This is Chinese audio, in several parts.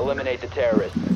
Eliminate the terrorists.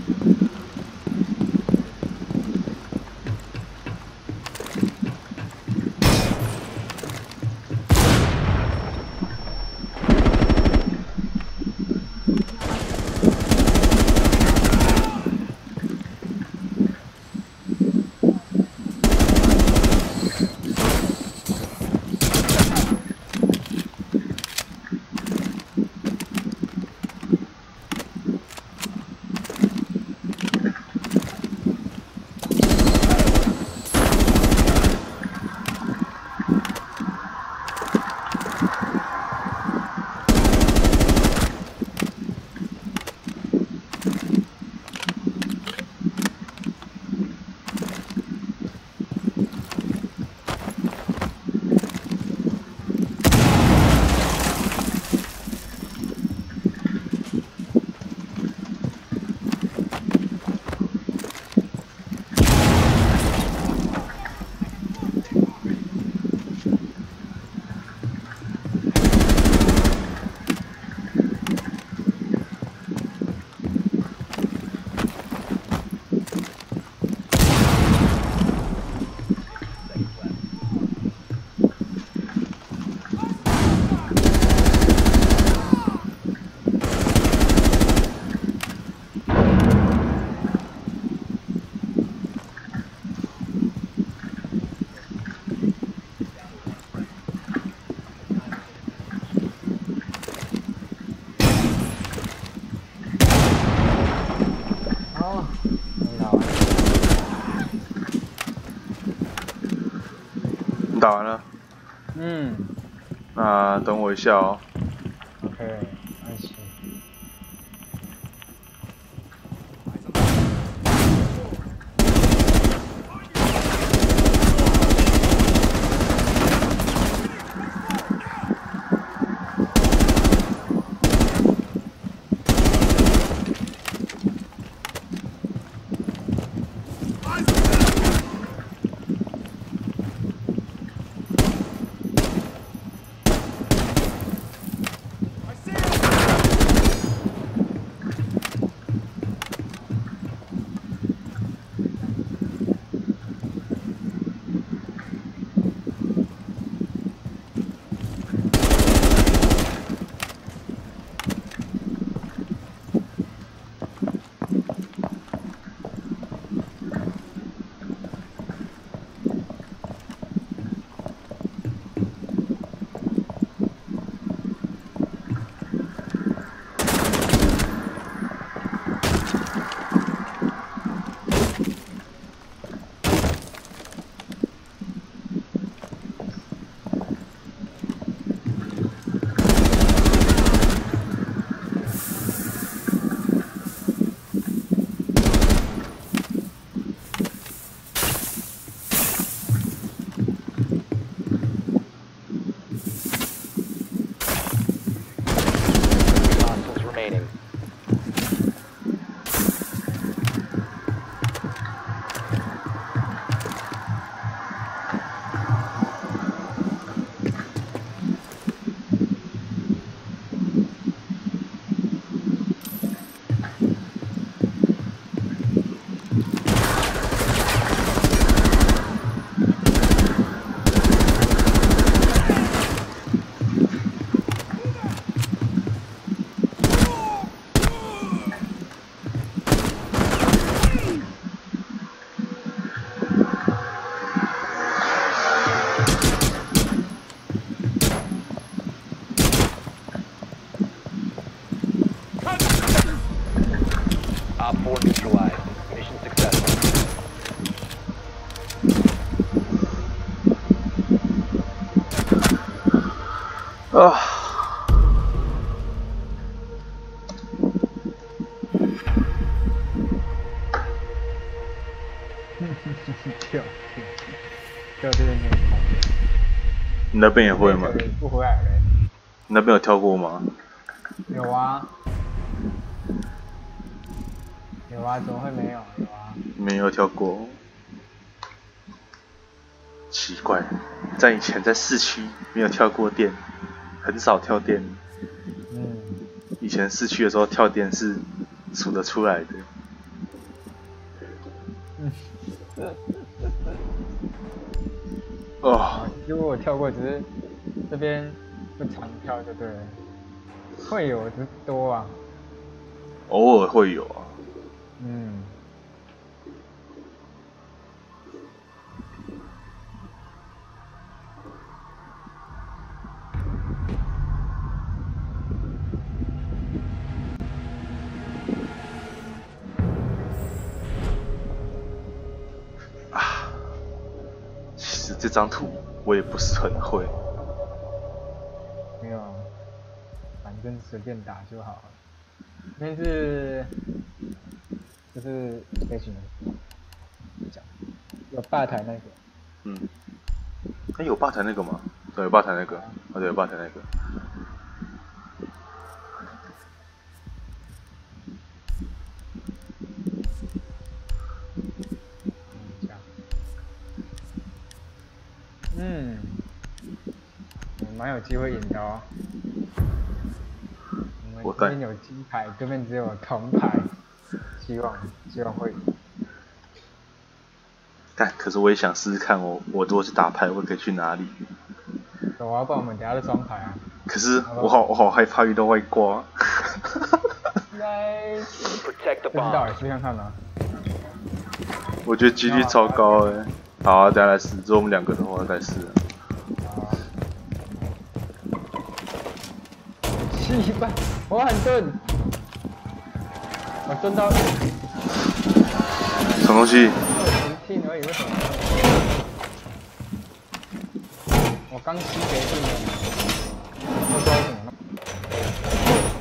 嗯那等我一下哦。Op 4 neutralized. Mission successful. Oh. 你那边也会吗？不回矮人。你那边有跳过吗？有啊。有啊，怎么会没有？有啊，没有跳过。奇怪，在以前在市区没有跳过电，很少跳电。嗯，以前市区的时候跳电是数得出来的。嗯，哦，如果我跳过，只是这边不常跳就对了。会有的多啊，偶尔会有啊。嗯。啊，其实这张图我也不是很会。没有，反正随便打就好了。那是，就是飞行员讲，有吧台那个，嗯，哎、有吧台那个吗？对，有吧台那个，啊对，有吧台那个。嗯，蛮有机会赢的哦。我这边有金牌，对面只有铜牌，希望希望会赢。但可是我也想试试看我，我如果去打牌，我可以去哪里？走啊，不然我们等下就双牌啊。可是我好我好害怕遇到外挂。来，Protect the 不知道 bomb. 也试看看啊。我觉得几率超高哎。好啊，等下来试，如果我们两个的话再试。好啊。七百，我很钝，我蹲到什么东西？零 T 而已，为什么？我刚吸给定了，不知道为什么。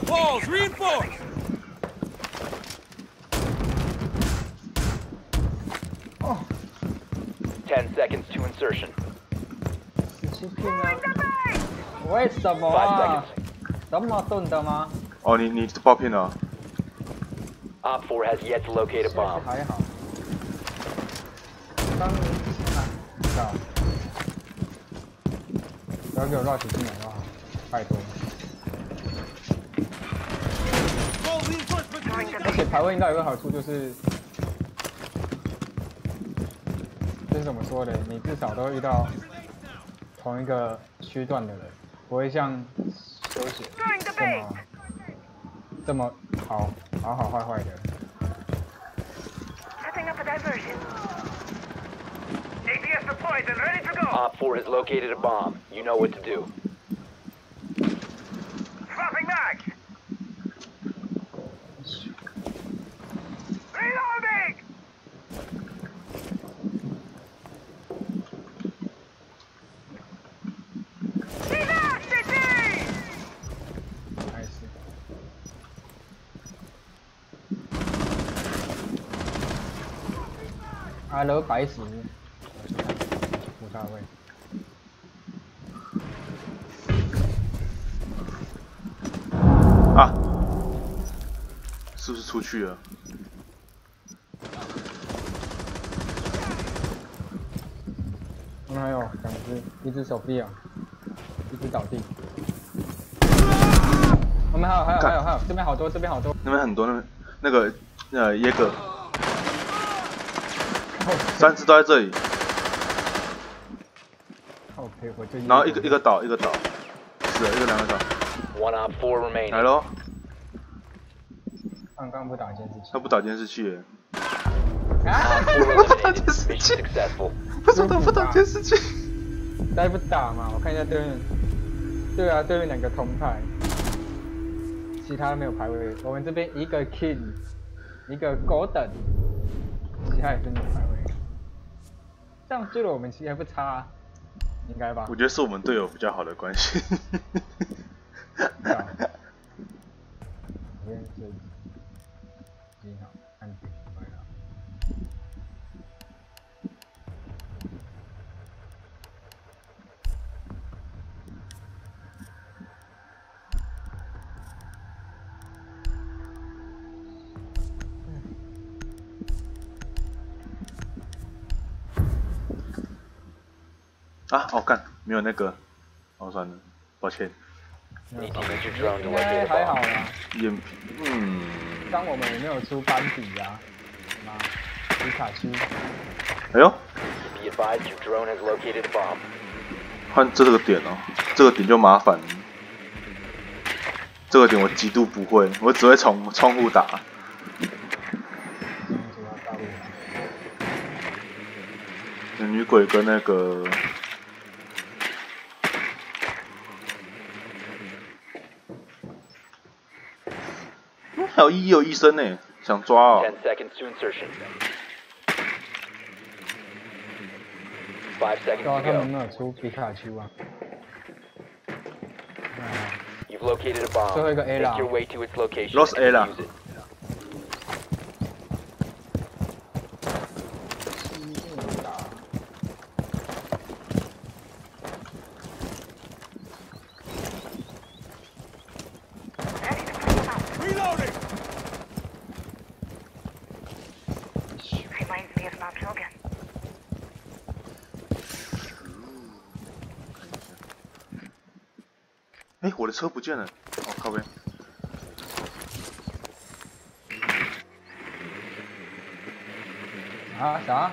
Walls reinforced. 哦，Ten seconds to insertion. 为什么啊？这么钝的吗？哦，你你爆片了？Op 4 has yet to locate a 其实 bomb. 还好。不要给我绕起进来就好，拜托。而且排位应该有个好处就是，这是怎么？说的？你至少都会遇到同一个区段的人，不会像休息这么？这么？好好好坏坏的。 Setting up a diversion. APS deployed and ready to go. Op 4 has located a bomb. You know what to do. Swapping mags. Hello，白石，吴大卫。啊，是不是出去了？我们还有两只，一只手臂啊，一只倒地。我们还有还有还有还有，这边好多，这边好多。那边很多，那边那个呃耶格，靠三只都在这里，OK，，我就然后一个一个倒一个倒，是的，一个两个倒，One Op 4 remaining. 来喽，刚刚不打监视器他不打监视器耶，啊！4 eliminated. Mission successful. 为什么他不打监视器？再不打嘛，我看一下对面。对啊，对面两个铜牌，其他没有排位。我们这边一个 king，一个 golden，其他也是没有排位。这样对了，我们其实还不差、啊。应该吧我？觉得是我们队友比较好的关系。啊，哦干，没有那个，哦算了，抱歉好啦，，EMP，嗯，当我们也没有出班底啊，妈，皮卡丘，哎呦，Be advised your drone has located a bomb. 换这个点哦，这个点就麻烦了。这个点我极度不会，我只会从窗户打。女鬼跟那个还有医有医生呢，想抓哦。Ten seconds to insertion. Five seconds 对啊，to 他们 go. 没有出皮卡丘啊。啊，You've located a bomb. 最后一个 A 啦 Make your way to its location. Lost and A 啦 defuse it. 车不见了，哦靠边。啊啥？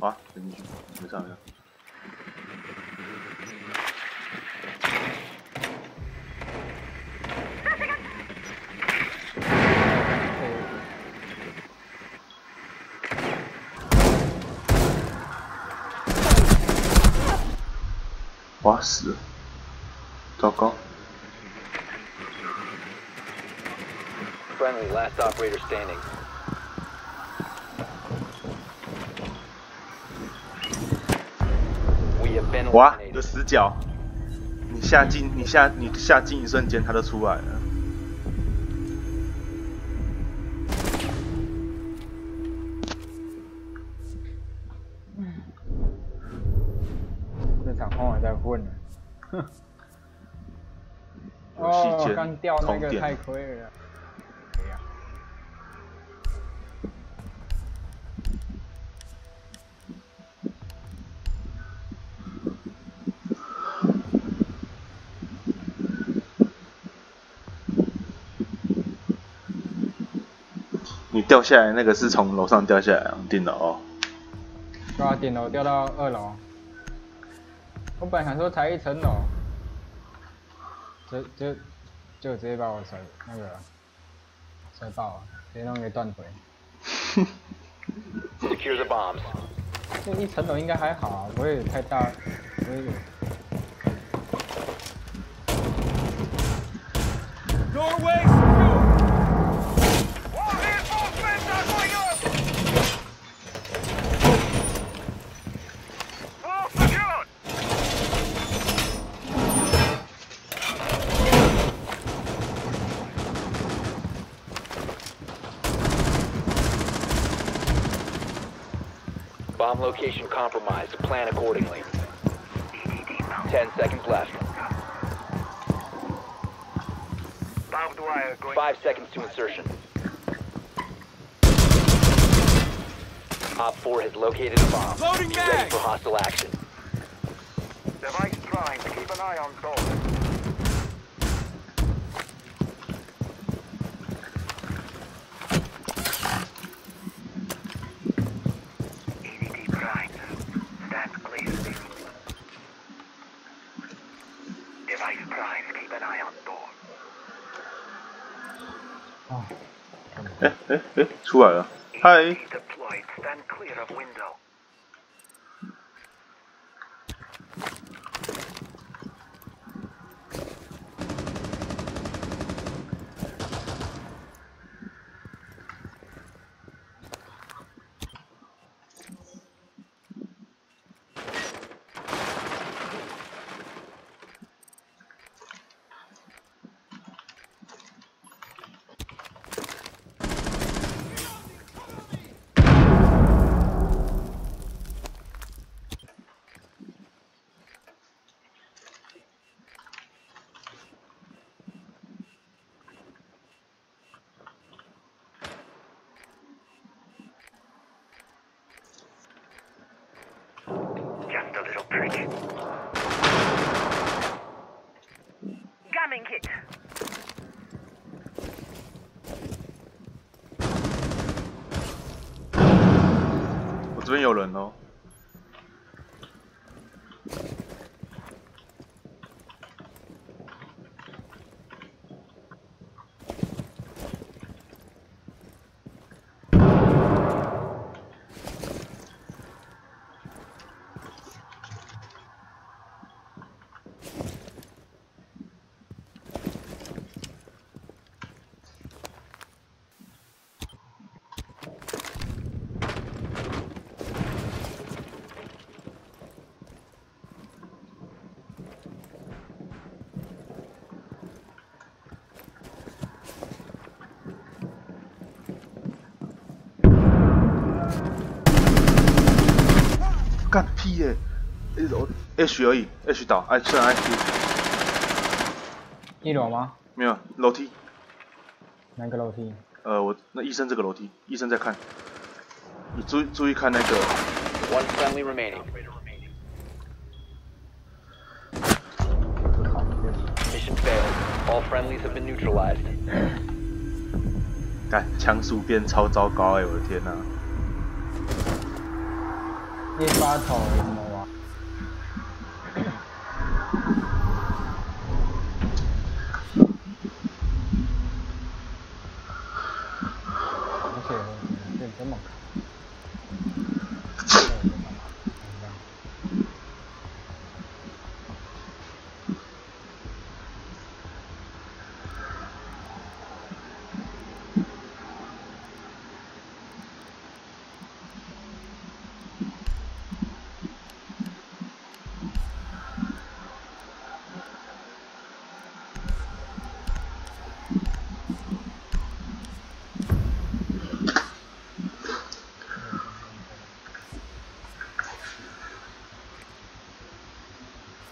啊，等进去，没上没上。哇死！糟糕，Friendly, last operator standing. We have been 哇，你的死角，你下进，你下，你下进一瞬间，他就出来了。这场后还在混呢。哦，间刚掉那个太亏了。哎呀，你掉下来那个是从楼上掉下来啊，电脑哦。对啊，顶楼掉到二楼。我本来想说才一层楼，就就就直接把我甩那个甩爆了，直接弄一个断腿。Secure the bombs. 这一层楼应该还好啊，不会太大，不会有。Bomb location compromised. Plan accordingly. 10 seconds left. Barbed wire going 5 seconds to insertion. Op 4 has located a bomb. Loading Be ready mag! for hostile action. Device prime. Keep an eye on door. 出来了，嗨，EDD deployed. Stand clear of window. 'Just a little prick. Gamming hit. 我这边有人哦。干屁耶、欸！我 H 而已，H 倒，哎，剩 I Q 一楼吗？没有楼梯。哪个楼梯？呃，我那医生这个楼梯，医生在看，你注意注意看那个，One friendly remaining. 好，对不起 Mission failed. All friendlies have been neutralized. 干枪速变超糟糕哎、我的天呐、一发头怎么玩？而且变这么卡。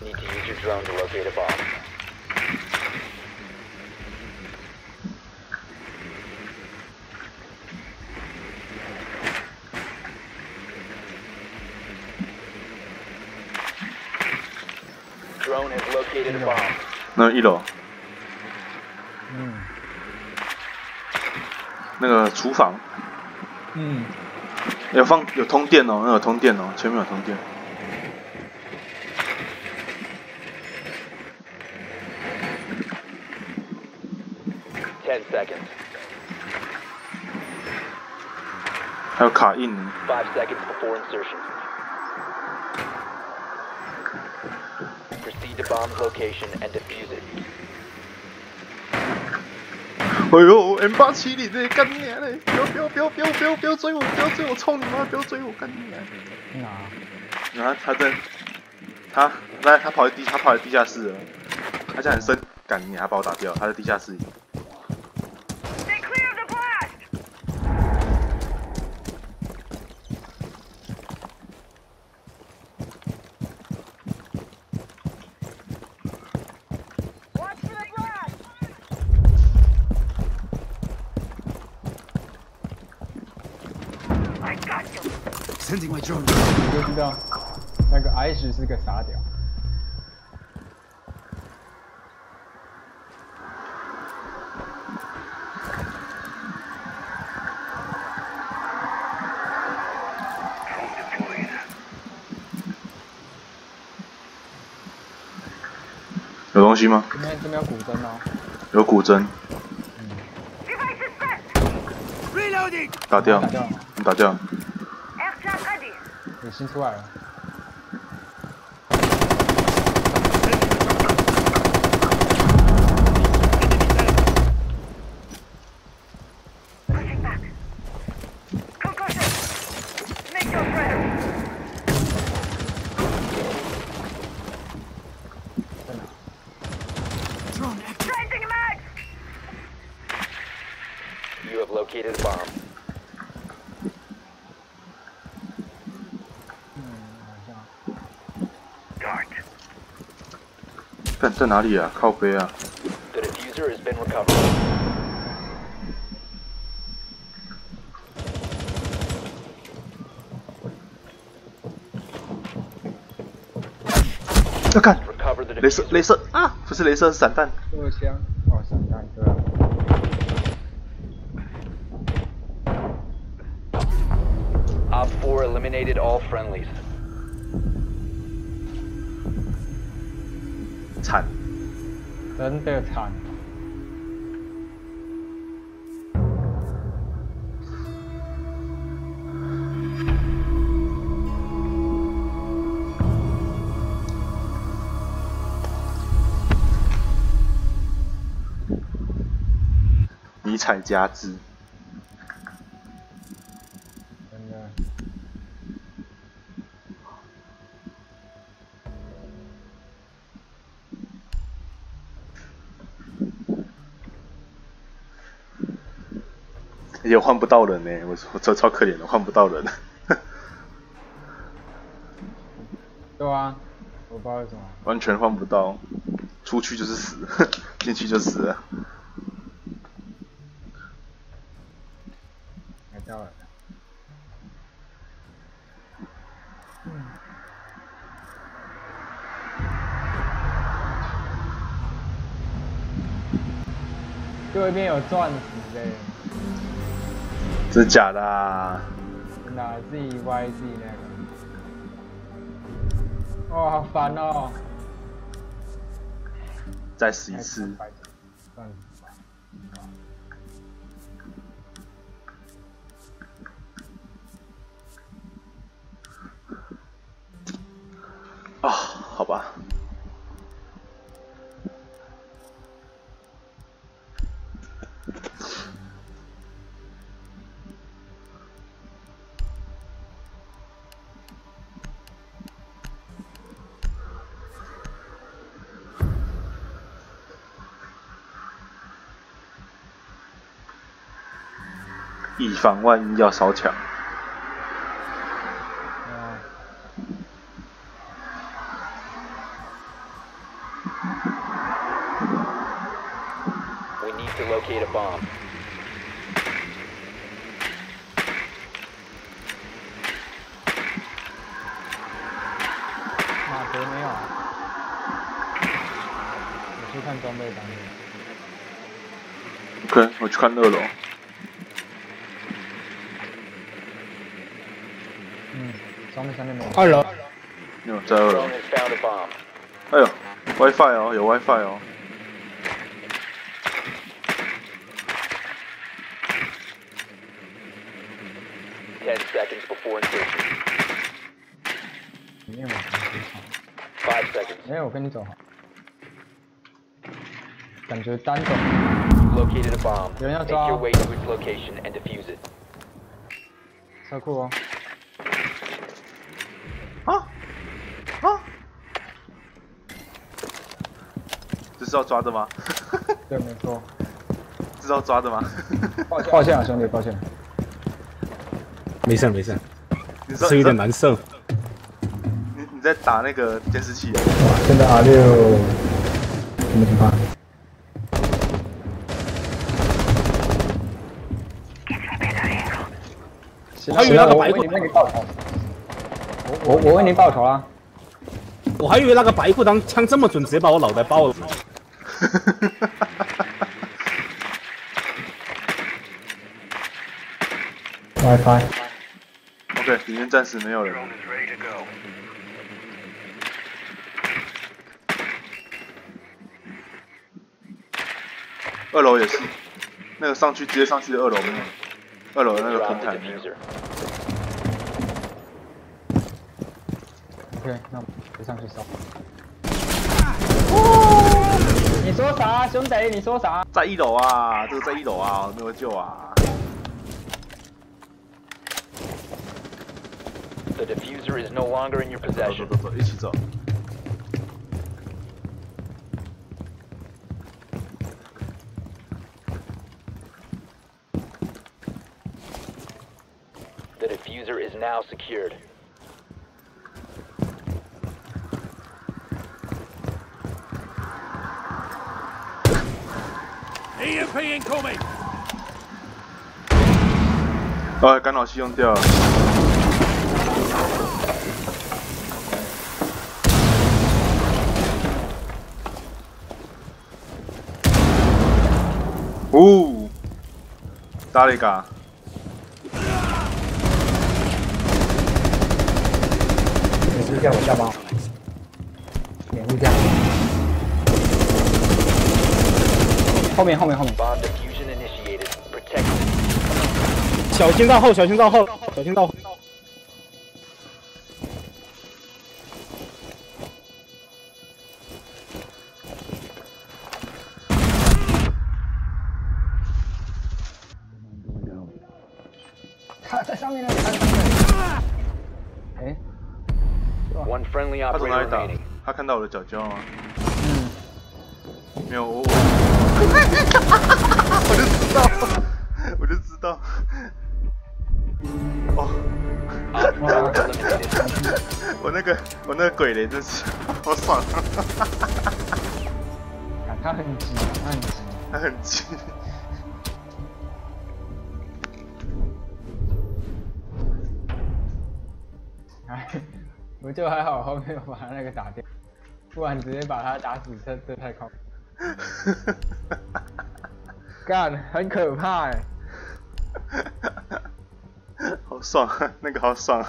Need to use your drone to locate a bomb. Drone has located a bomb. 那一楼嗯那个厨房嗯，有放有通电哦，那有通电哦，前面有通电。Ten seconds. 还有卡印，Five seconds before insertion. Proceed to bomb's location and defuse it. 哎呦，M 八七零的，干你娘嘞！不要不要不要不要不要不要追我，不要追我，操你妈！不要追我，干你娘！去哪？然后他在，他来他跑在地，他跑在地下室了，他现在很深，干你娘！他把我打掉，他在地下室里。Stay clear of the blast! Watch for the blast! I got you! Sending my drone. 你就知道那个 H 是个傻屌。有东西吗？这边这边有古筝哦，有古筝.打掉打，掉打掉。你新出来了。干在哪里啊？靠背啊！ The diffuser has been recovered. 要干， Recover the 镭射 diffuser. 镭射啊！不是镭射，是散弹。步枪哦，散弹对啊。 Op 4 eliminated all friendlies. 真的惨。尼采加之。真的，换不到人呢、我我超超可怜的，换不到人。对啊，我不知道为什么。完全换不到，出去就是死，进去就死了。买到了。对面有钻石嘞，真假的、啊？真的啊 Z Y Z 那个。哦，好烦哦。再试一次，以防万一要烧墙，啊，We need to locate a bomb. 马德没有啊。我去看装备单位。OK，我去看二楼。嗯，装备上面没有。二楼。有在二楼.哎呦，WiFi 哦，有 WiFi 哦。10 for insertion. 里面我跟你走 Five seconds. 没有，我跟你走好。感觉单走，Located a bomb. You're not Make your way to its location and defuse it. 车库哦。要抓的吗？对，没错。这是要抓的吗？抱歉，抱歉啊，兄弟，抱歉。没事没事，是有点难受。你你在打那个监视器啊？现在 R 六什么情况？我还以为那个白裤我。我我我为您报仇啦！我还以为那个白裤裆枪这么准，直接把我脑袋爆了。WiFi。OK，里面暂时没有人。Drone is ready to go. 二楼也是，那个上去直接上去的二楼没有，二楼的那个平台没有。OK，那我们上去烧。你说啥，兄弟？你说啥？在一楼啊，这个在一楼啊，没有救啊。The diffuser is no longer in your 走走 possession. 走走，一起走。 The diffuser is now secured. EMP incoming! 哦，干扰器用掉了。 哦，打了一个。你是叫我下包？掩护架。后面后面后面.小心到后，小心到后，小心到后。他打他看到我的脚脚吗？嗯，没有，我我 我就知道，我就知道。哦. 我那个我那个鬼雷真是好爽，啊他很急，他很急。他很急。不就还好，后面有把他那个打掉，不然直接把他打死，这这太靠。干，很可怕哎。好爽，那个好爽。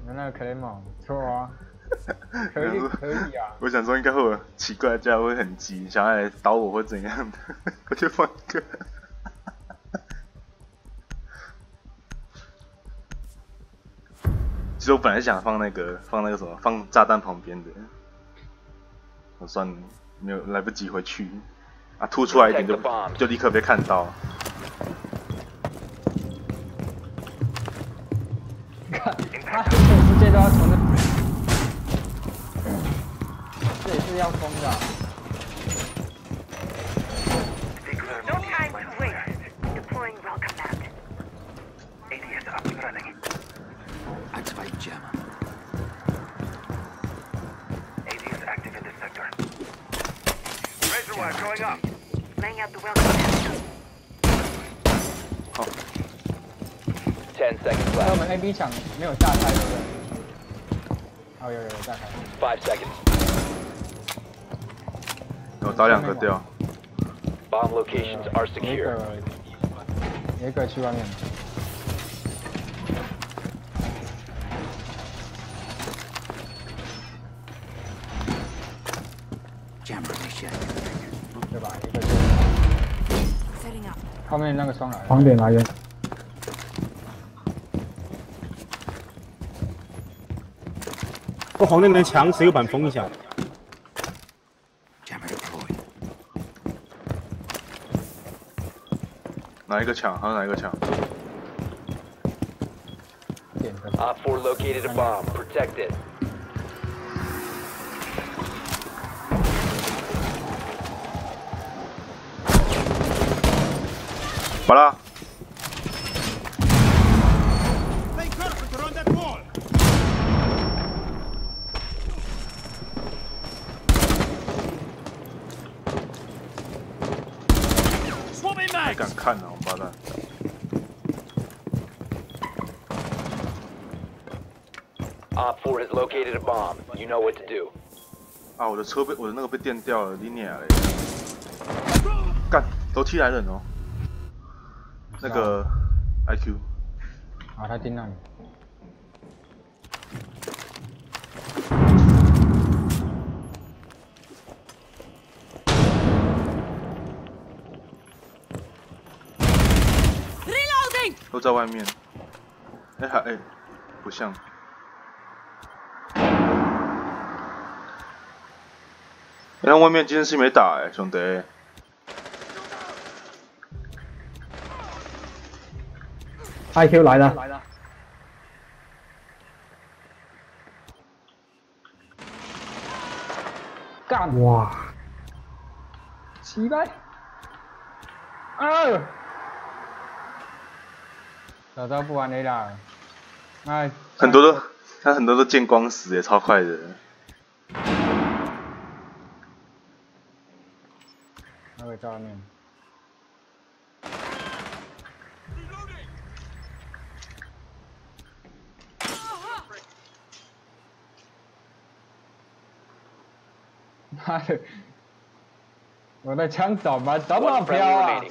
你们那个 claim 不错啊，可以可以啊。我想说应该会有奇怪的家伙会很急，想要来捣我或怎样的，我就放一个。实我本来想放那个放那个什么放炸弹旁边的，我算了，没有来不及回去啊，突出来一点就.就立刻被看到。看，他全世界都要从那，这也是要疯的啊。Activate jammer. ADS active in this sector. Razor wire going up. Laying out the welcome mat. Ten seconds 那我 left. 们 A B 抢没有炸开，对不对？哦，有有有炸开。 Five seconds. 我打两个掉， Bomb locations are 有一 secure. 个，有一个去外面。 后面那个双蓝，黄点来源。我黄那边墙是有板封一下。前面就可以。哪一个墙有？哪一个墙？Alpha four located a bomb. Protect it. 好啦，Main carpenter on that wall. Swapping 还 mags. 敢看呢、啊，王八蛋！Op 4 has located a bomb. You know what to do. 啊，我的车被我的那个被电掉了，你娘嘞！干，楼梯来人哦。那个 IQ，啊，他进那里。Reloading! 都在外面。哎、还哎、不像。哎、外面监视器没打哎、兄弟。IQ 来了，来了。干哇！七百二，找到不玩雷了。哎很多都，他很多都见光死也超快的。那个在外面。妈的，我的枪怎么怎么飘啊？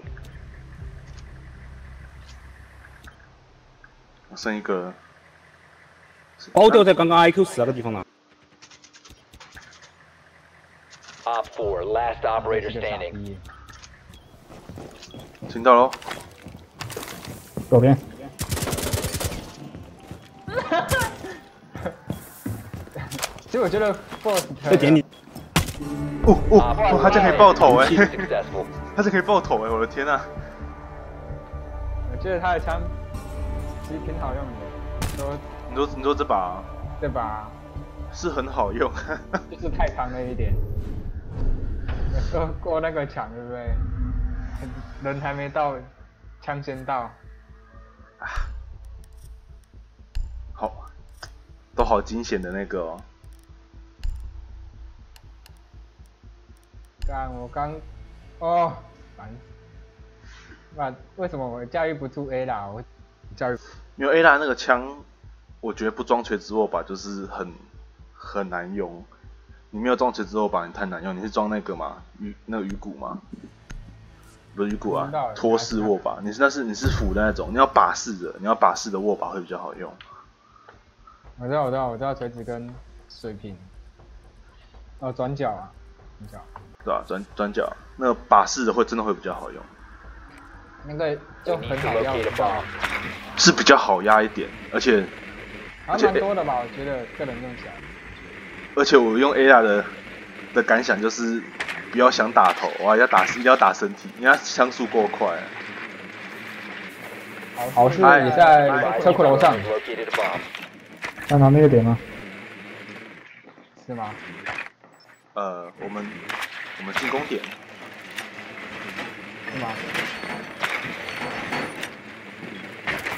我剩一个。包掉在刚刚 IQ 死那个地方了。Op four, last operator standing。听到喽。左边。其实我觉得 boss 在点你。哦哦哦，他这 可以爆头哎.他这可以爆头哎、我的天呐、我觉得他的枪其实挺好用的，说你说你说这把对吧？是很好用，就是太长了一点，有时候过那个墙，对不对？人还没到，枪先到。好，都好惊险的那个哦。刚我刚，哦，烦死！那为什么我驾驭不住 A 啦？我驾驭因为 A 啦那个枪，我觉得不装垂直握把就是很很难用。你没有装垂直握把，你太难用。你是装那个嘛鱼那个鱼骨嘛？不是鱼骨啊，托式握把。你是那是你是斧的那种，你要把式的，你要把式的握把会比较好用。我知道，我知道，我知道垂直跟水平。哦，转角啊，转角，对吧、转转角那个把式的会真的会比较好用，那个就很好要 locate a 到 bomb.，是比较好压一点，而且还蛮多的吧？我觉得个人用起来。而且我用 A R 的的感想就是，不要想打头，哇，要打一定要打身体，因为枪速过快。好是哎你在车库楼上.看到那个点吗？是吗？呃，我们我们进攻点，是吗？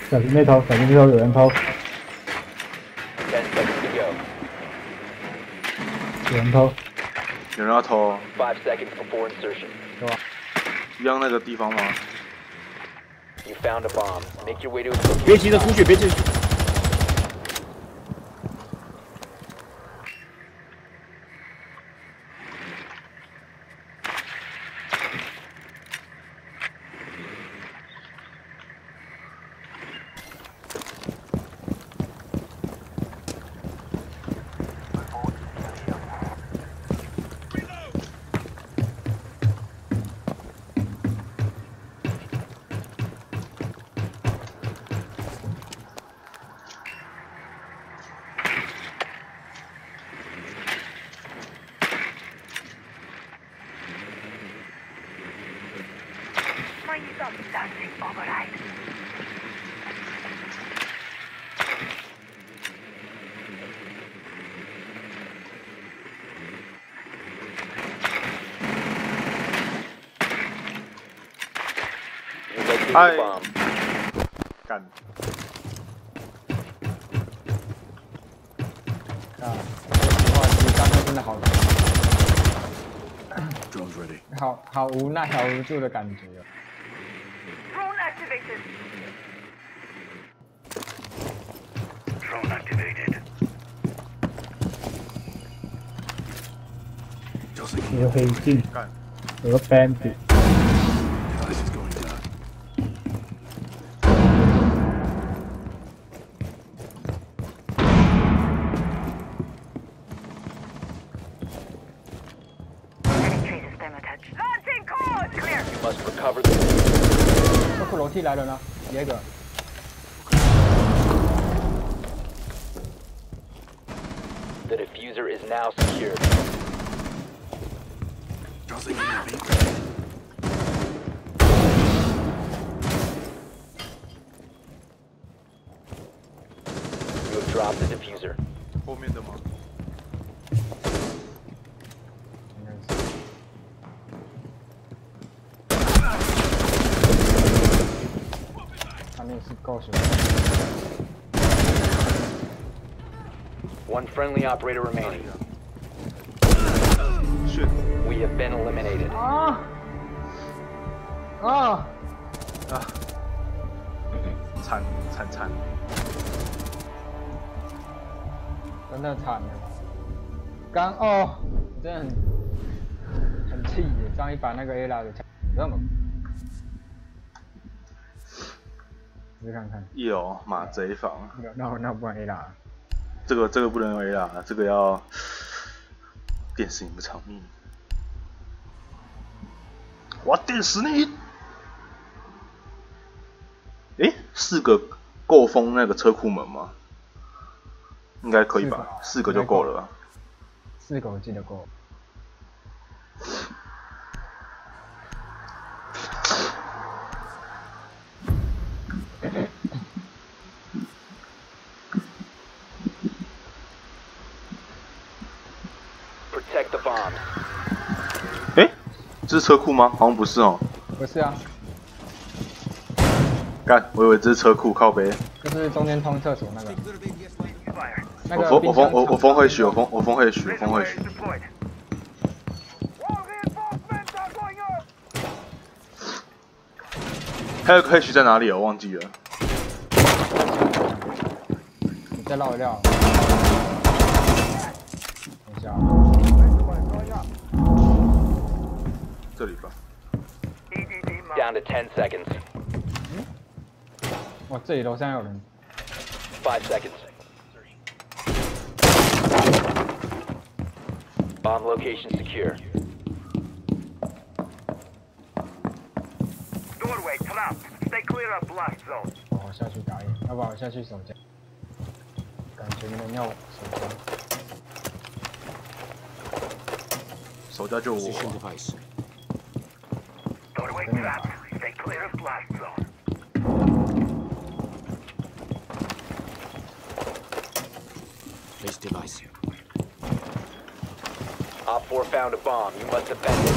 小心那头，小心那头有人偷，Ten seconds to go. 有人偷。有人要偷 seconds before insertion. 一样那个地方吗？You found a bomb. Make your way to 别急着出去，别急好无奈好无助的感觉。哦。有是黑镜。有 bandit 应该是。他那是够水。One friendly operator remaining. 血 We have been eliminated. 啊啊！啊，惨惨惨！真的惨了。刚哦，真的很很气耶！张一把那个 A 拉的枪，这么，试看看，有马贼房，那那那不然 A 拉，这个这个不能用 A 拉，这个要电死你个场面！我要电死你！诶，四个够封那个车库门吗？应该可以吧，四个就够了吧。四个我记得够。Protect the bombs. 诶，这是车库吗？好像不是哦。不是啊，干，我以为这是车库靠背。就是中间通厕所那个.我封我封我我封会许我封我封会许我封会许。还有黑会许在哪里啊？我忘记了。再绕一绕。等一下。这里吧。Down to ten seconds. 哇，这里楼上有人。Five seconds. Bomb location secure. Doorway collapsed. Stay clear of blast zone. 我下去打野，要不然我下去守家。感觉没人要我守家。手下就我。 device. Doorway collapsed. Stay clear of blast zone. Place device. Op 4 found a bomb. You must defend it.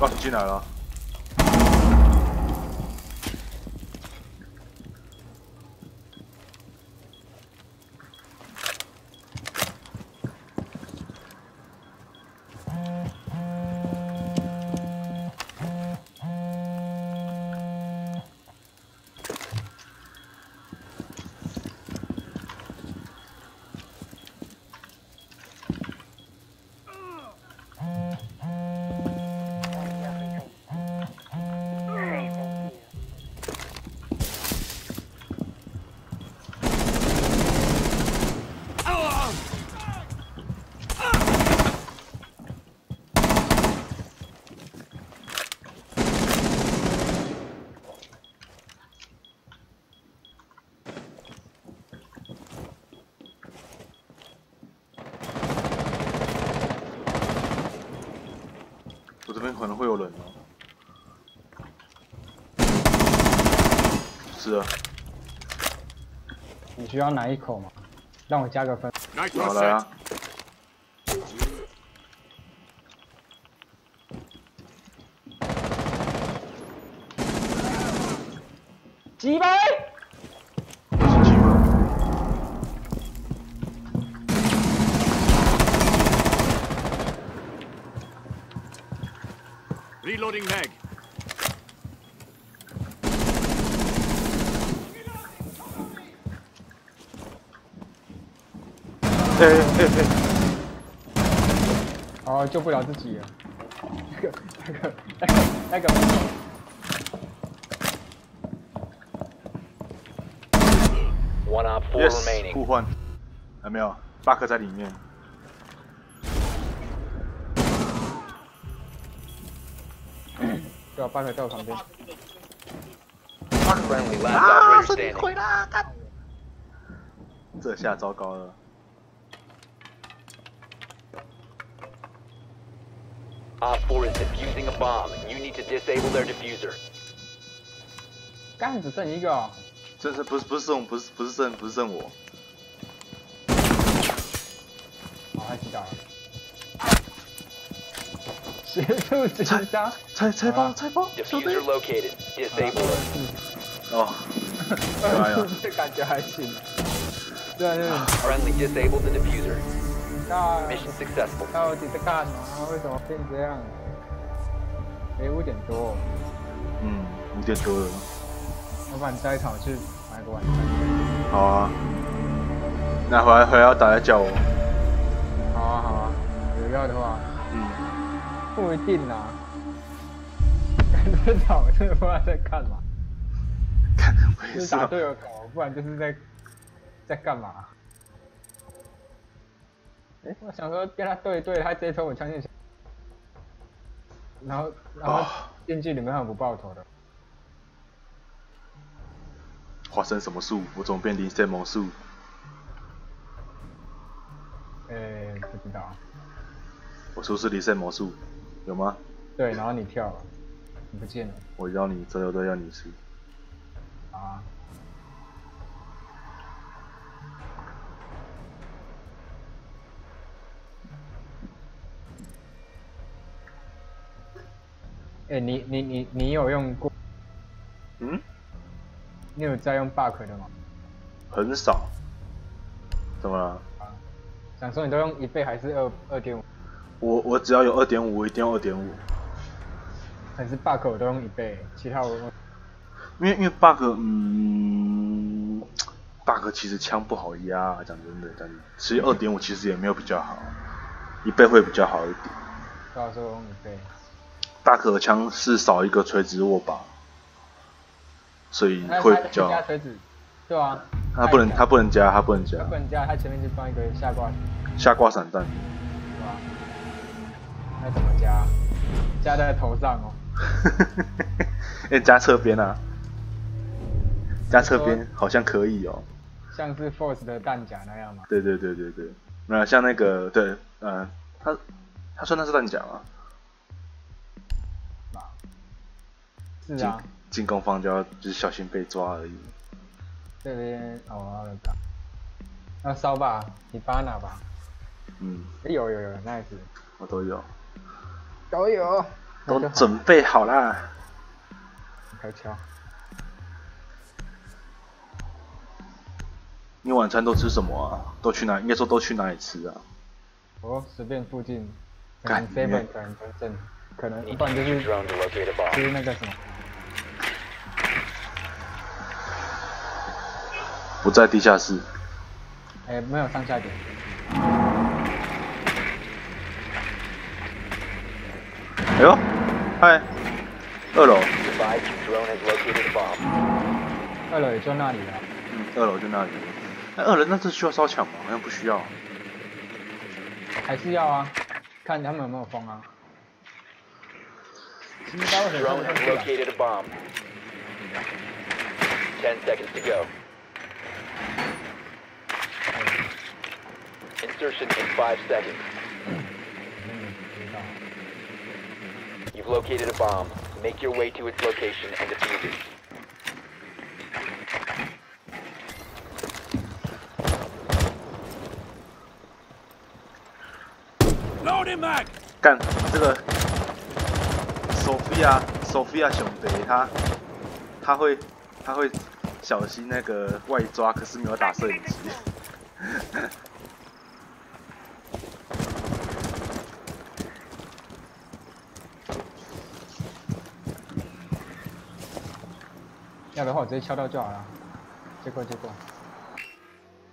啊，你进来了。是啊，你需要哪一口吗？让我加个分。好来 set. 啊，几百。是几吗？Reloading mag. 对好救不了自己那个那个那个那个。Oneupfullmainy 互换。还没有。巴克在里面。嗯要搬来到旁边。啊这下糟糕了。Op 4 is defusing a bomb. You need to disable their diffuser. 干只剩一个、哦，这是不是不是剩不是不是剩不是剩我？好，他击倒了。协助紧张。拆拆包拆包，兄弟 Diffuser！located. Disable it. 哦，加油！这感觉还行。对啊，就是 Friendly disabled the diffuser. 到 Mission successful. 到底在干嘛？为什么变这样？哎，五点多，嗯，五点多了。要不然摘草去买个晚餐。好啊，那回来回来要打来叫我。好啊好啊，有要的话，嗯，不一定啊。干这草真的不知道在干嘛，看我也就是是打啊。队友头，不然就是在在干嘛？哎，我想说跟他对一对，他直接从我枪线下，然后然后哦电锯里面还有不爆头的，发生什么术？我怎么变零线魔术？哎，不知道。我是不是离线魔术？有吗？对，然后你跳了，你不见了我要你，这都要你吃。啊！哎、你你你你有用过？嗯，你有在用 bug 的吗？很少。怎么了？想说你都用一倍还是二二点五？我我只要有二点五，我一定要二点五。还是 bug 我都用一倍，其他我用因为因为 bug，嗯，bug 其实枪不好压、啊，讲真的，讲真的其实二点五其实也没有比较好，一倍会比较好一点。到时候用一倍。大可枪是少一个垂直握把，所以会比较加垂直，对啊。它不能它不能加，它不能加它不能加，它前面就放一个下挂，下挂散弹。对吧？那怎么加？加在头上哦。哎、加侧边啊，加侧边好像可以哦。像是 Force 的弹夹那样吗？对对对对对，没有像那个对，呃，它它算那是弹夹吗？是啊，进攻方就要就是小心被抓而已。这边哦，那个，那烧吧，你巴拿吧。嗯，诶有有有，nice，我都有，都有，都准备好啦。开枪。你晚餐都吃什么啊？都去哪？应该说都去哪里吃啊？哦，随便附近，可干能 seven 可能真正，可能不然就是.吃那个什么，不在地下室。哎，没有上下点。哎呦，嗨，二楼，Advise your drone has located a bomb. 二楼也就那里了，嗯，二楼就那里。哎，二楼那是需要烧抢吗？好像不需要。还是要啊，看他们有没有封啊。to go. insertion in five seconds. You've located a bomb. Make your way to its location and defuse it. Loading mag. 干这个索菲亚，索菲亚熊贼，他他会他会小心那个外抓，可是没有打摄影机。的话我直接敲掉就好了。结果结果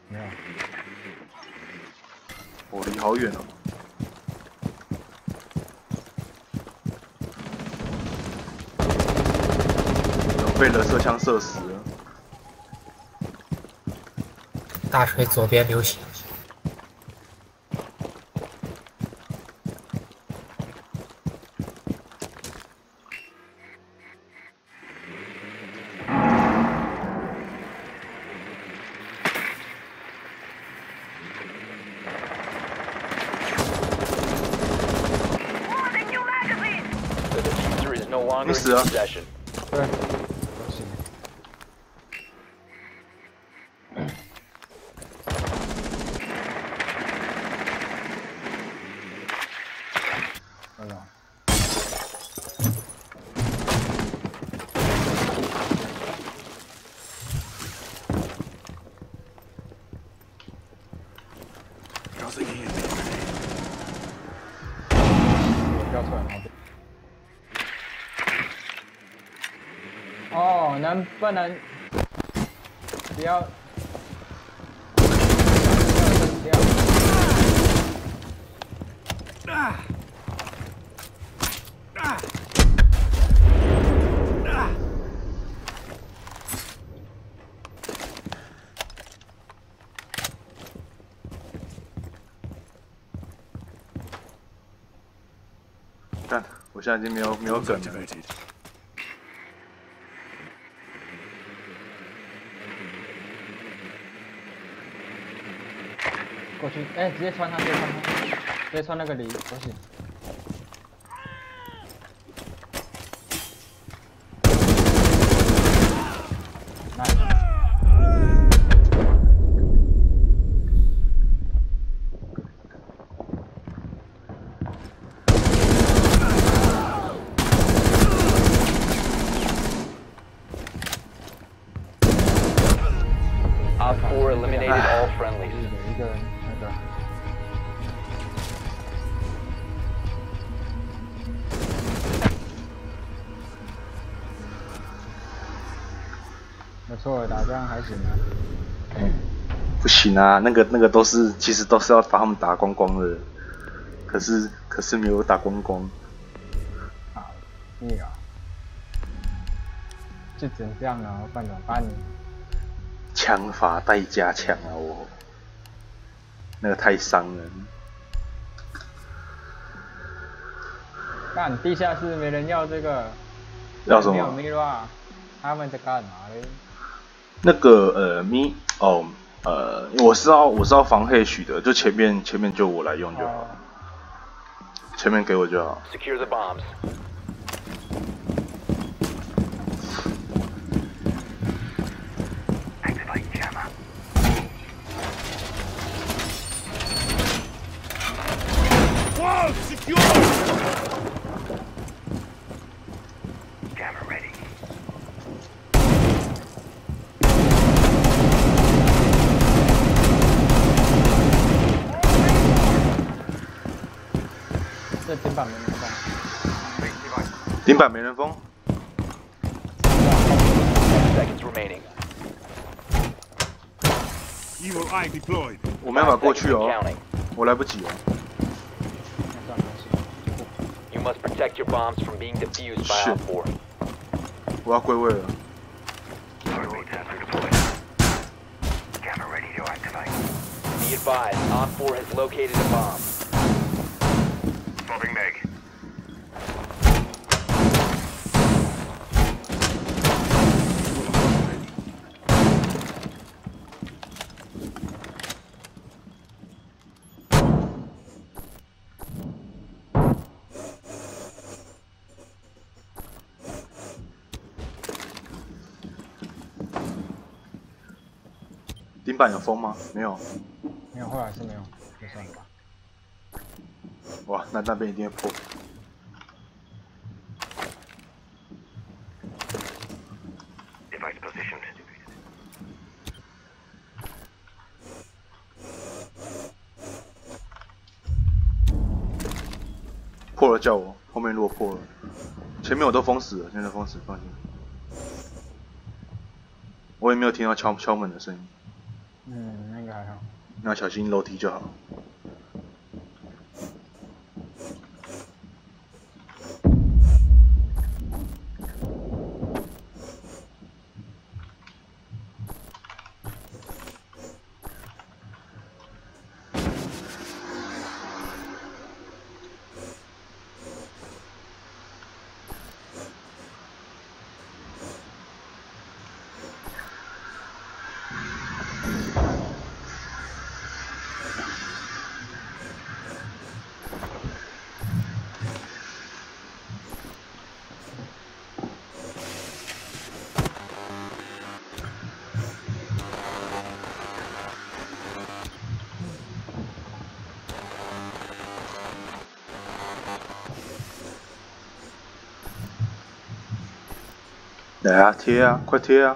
没有，我离好远哦。被热射枪射死了。大锤左边流血。你死了。对。不能不要？不要！啊！啊！啊！看，我现在已经没有没有梗了。过去，哎，直接穿他，直接穿行啊。不行啊，那个那个都是其实都是要把他们打光光的，可是可是没有打光光。好，你啊，就只能这样了，不然怎么办？枪法带加强啊，我那个太伤了。干地下室没人要这个，要什么？没有米拉，他们在干嘛嘞？那个呃咪哦呃，我是要我是要防黑许的，就前面前面就我来用就好，前面给我就好。Secure the bombs. 这顶板没人放，顶板没人封，Ten seconds remaining. Evil eye deployed. 我没办法过去 Seconds 哦 and，counting. 我来不及哦。那算了，没事。You must protect your bombs from being defused by Shit. Op 4. 我要归位了。Heartbeat sensor deployed. Jammer ready to activate. Be advised, Op 4 has located a bomb. Swapping Meg. Demon 顶板有风吗？没有。没有，后来是没有，就算了吧。哇，那那边一定会破。破了叫我，后面如果破了，前面我都封死了，现在封死，放心。我也没有听到敲敲门的声音，嗯，那个还好。那小心楼梯就好。来啊，贴啊，快贴啊！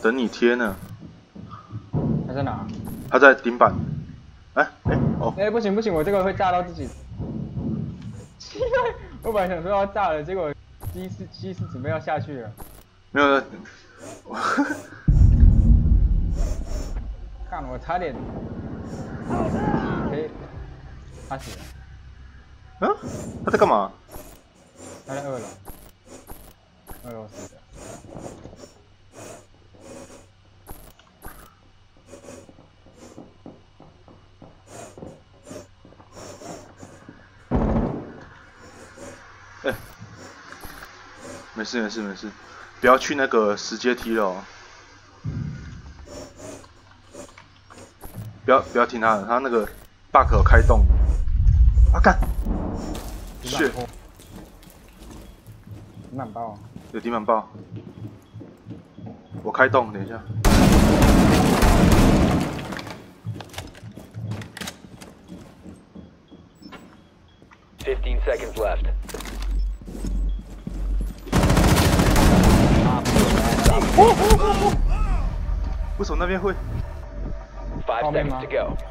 等你贴呢。他在哪？他在顶板。哎哎哦，哎、不行不行，我这个会炸到自己。我本来想说要炸了，结果机是机是准备要下去了。没有，看我差点，可 以，他死了，嗯，他在干嘛？他在二楼，二楼死的。哎，没事没事没事，不要去那个石阶梯了、哦。不要不要听他的，他那个 bug 有开动。啊干！血，满爆，有地满爆。我开动，等一下。Fifteen seconds left. Op 4 last op- 为什么那边会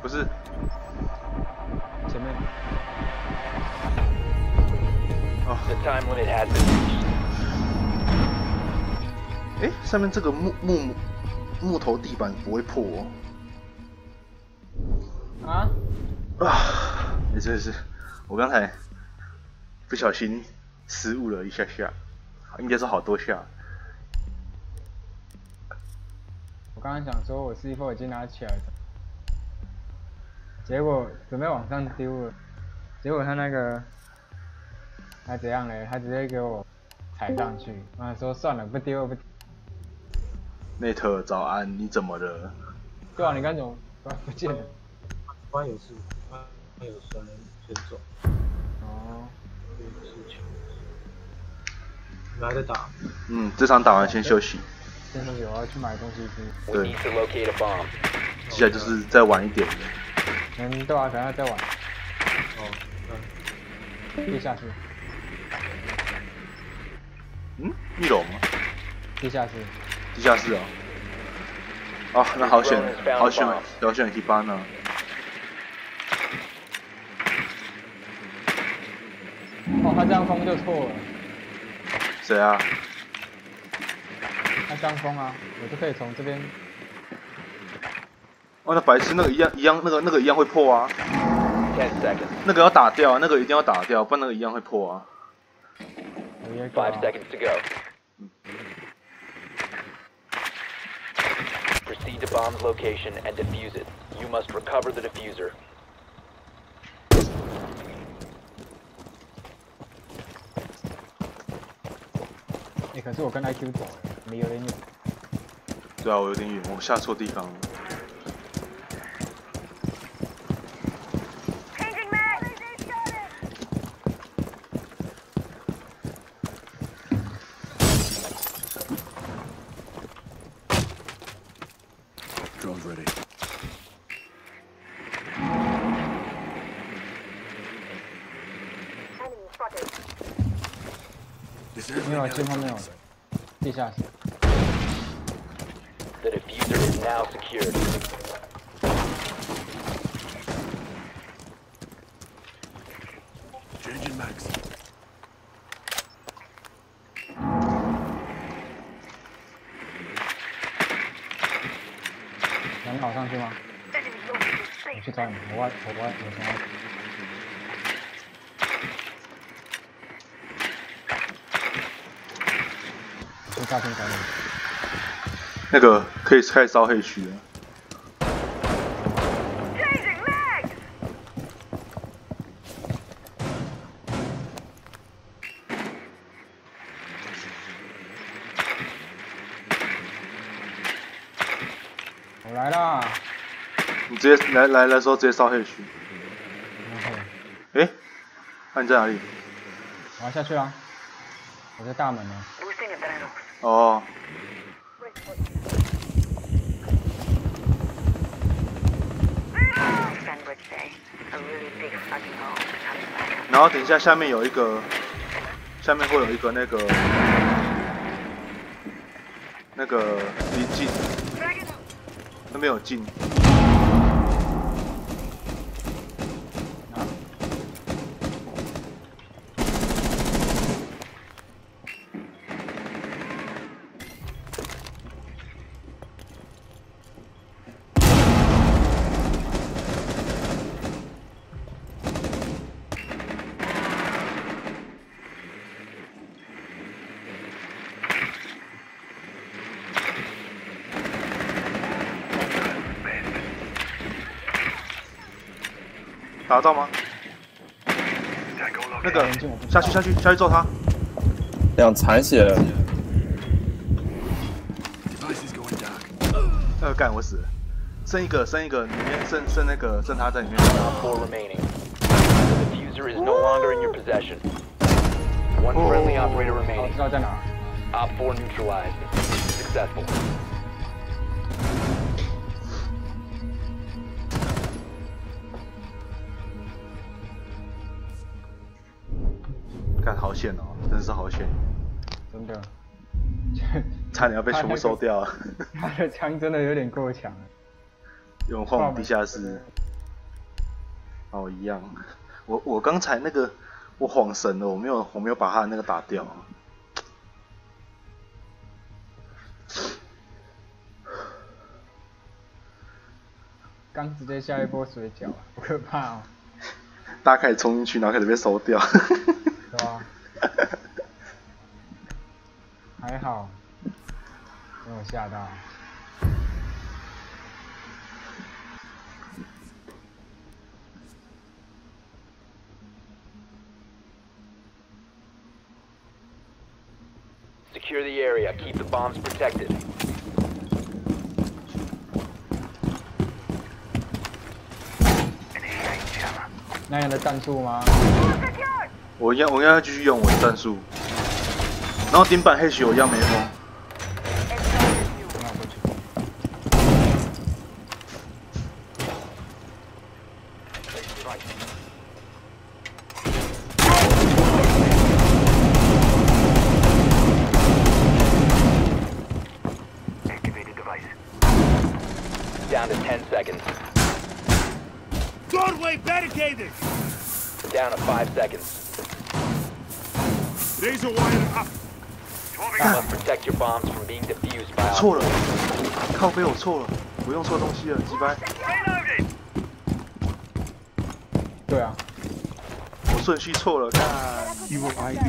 不是，前面，The time limit has been reached. 哎，上面这个木木木头地板不会破哦。啊？啊，没事没事，我刚才不小心失误了一下下，应该是好多下。我刚刚想说我 C4 已经拿起来了，结果准备往上丢了，结果他那个他怎样嘞？他直接给我踩上去，我想说算了，不丢了不丢。内特早安，你怎么了？对啊，你刚怎么突然不见了？关有事，关有酸先走，哦，有事情。你们还在打？嗯，这场打完先休息，先生有要去买东西吃。对.接下来就是再晚一点。嗯，对啊，等下再晚，哦，地下室，嗯，一楼吗？地下室。地下室啊。啊，那好险，好险，好险 T 八呢。哦，他这样封就错了，谁啊？他这样封啊，我就可以从这边。哦，那白痴那个一样一样，那个那个一样会破啊。10 seconds. 那个要打掉，那个一定要打掉，不然那个一样会破啊。Five seconds to go. Proceed to bomb's location and defuse it. You must recover the diffuser. 可是我跟 IQ 走了，离有点远。对啊，我有点远，我下错地方了。没有进后面有地下室。The diffuser is now secured. Changing mags. 能跑上去吗？我去找你，我我我我想要。我去那个可以开始烧黑区了。我来啦！你直接来来的时候直接烧黑区。诶，那、你在哪里？我要下去啊！我在大门呢。哦。然后等一下下面有一个下面会有一个那个那个离近那边有镜。到吗？那个下去下去下去揍他，两残血了，Device is going dark. 那个干我死了，剩一个剩一个，里面剩剩那个剩他在里面。Op 4 remaining. The diffuser is no longer in your possession. One friendly operator 我 remaining. 知道在哪。好险哦，真是好险，真的。差点要被全部收掉了。他的枪真的有点够强了。用晃地下室，哦一样。我我刚才那个我晃神了，我没有我没有把他的那个打掉。刚直接下一波水饺，好可怕哦，大家开始冲进去，然后开始被收掉。对吧？还好，没有吓到。Secure the area. Keep the bombs protected. 那样的战术吗？我一样，我应该要继续用我的战术。然后顶板黑血我一样没封。我错了，靠背我错了，我用错东西了，击败。对啊，我顺序错了，看。U I U。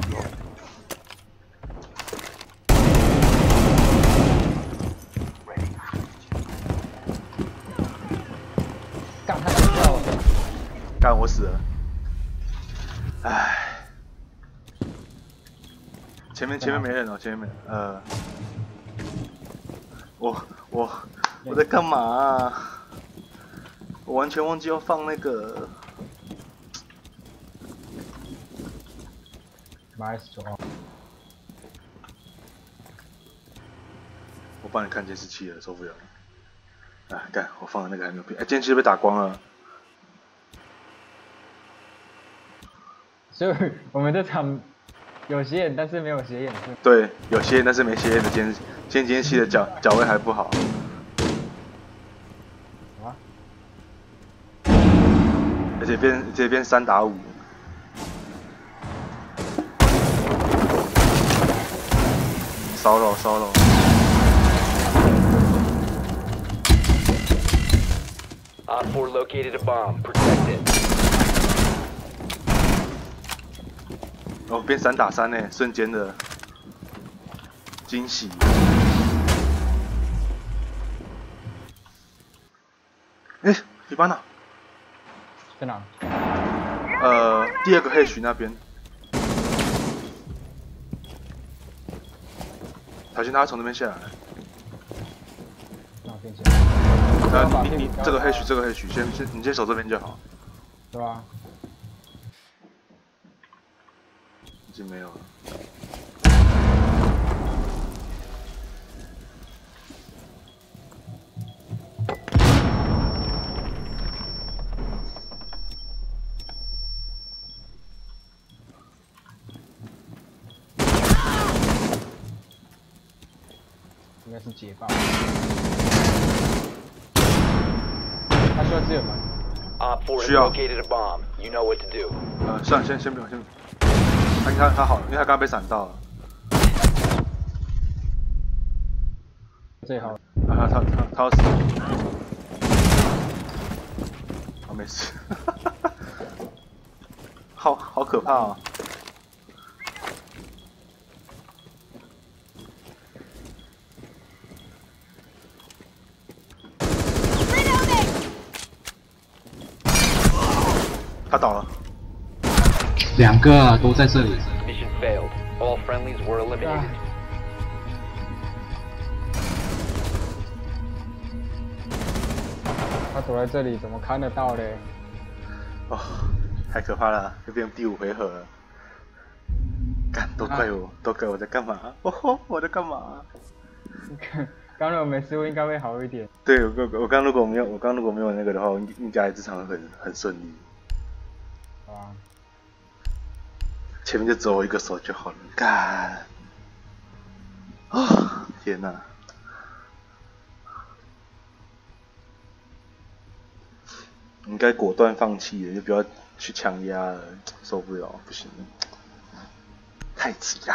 干他！干我死了！哎。前面前面没人哦，前面没人，呃，我我我在干嘛、啊？我完全忘记要放那个，Maestro，我帮你看监视器了，受不了了。哎，干，我放的那个还没有变，哎，监视器被打光了。所以我们这场有斜眼，但是没有斜眼是对，有斜眼但是没斜眼的尖尖尖器的脚脚位还不好。啊？而且变而且变三打五。骚扰骚扰。Op 4 located a bomb. Protect it. 哦，变三打三呢，瞬间的惊喜。哎，一般呢？在哪？呃，第二个黑区那边。小心他从那边下来。你你这个黑区这个黑区，先先你先守这边就好。对吧？已就没有了。应该是解放。他需要资源吗？需要。呃，上先先不要，先不要。他他他好，因为他刚刚被闪到了。最好。啊，他他他他要死了。哦，没事。好好可怕啊！他倒了。两个都在这里。Mission failed. All friendlies were eliminated. 他躲在这里，怎么看得到嘞？哦，太可怕了，又变第五回合了。干，都怪我，都怪我在干嘛？哦吼，我在干嘛？刚刚我没失误，应该会好一点。对我我我刚如果没有我刚如果没有那个的话，我应应该这场很很顺利。啊，前面就只有我一个手就好了。干，啊，天哪！应该果断放弃了，就不要去强压了，受不了，不行，太急了。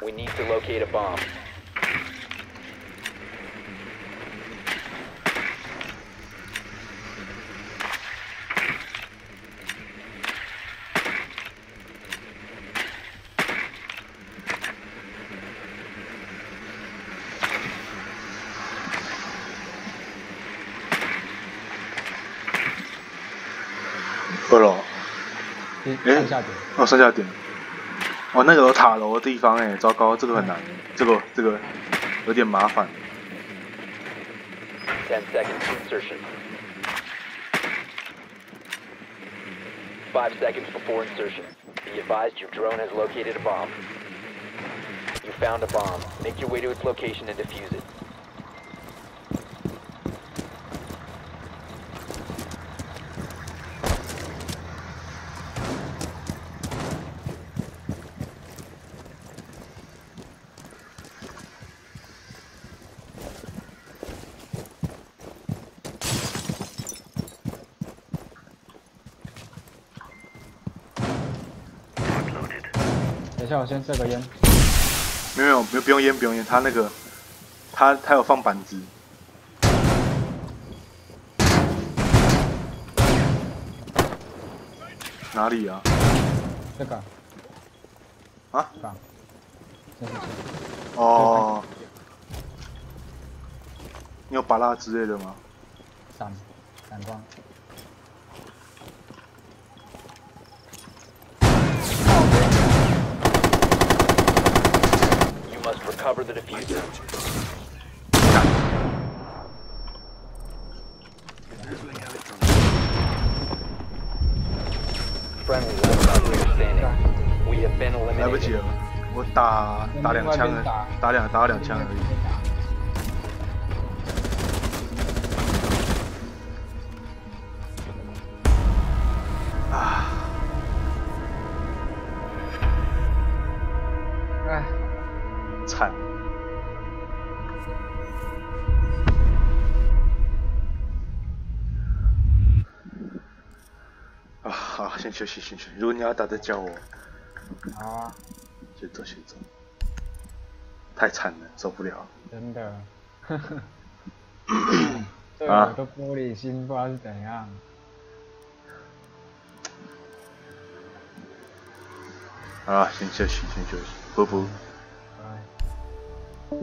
We need to locate a bomb. 上下点。哦，上下点。哦，那个有塔楼的地方哎，糟糕，这个很难，这个这个有点麻烦。 Ten seconds to insertion. Five seconds before insertion. Be advised your drone has located a bomb. You found a bomb. Make your way to its location and defuse it. 下，我先射个烟。没有没有不用烟不用烟，他那个他他有放板子。哪里啊？这个。啊？这个。哦。你有拔蜡之类的吗？闪，闪光。recover the diffuser. Friendly last operator standing. We have been 来不及 eliminated. 了，我打打两枪了，打两打两枪而已。 如果你要打再叫我。好啊，先走，先走。太惨了，受不了。真的，呵呵。对啊我的玻璃心，不知道是怎样。啊，先休息，先休息，不不。哎。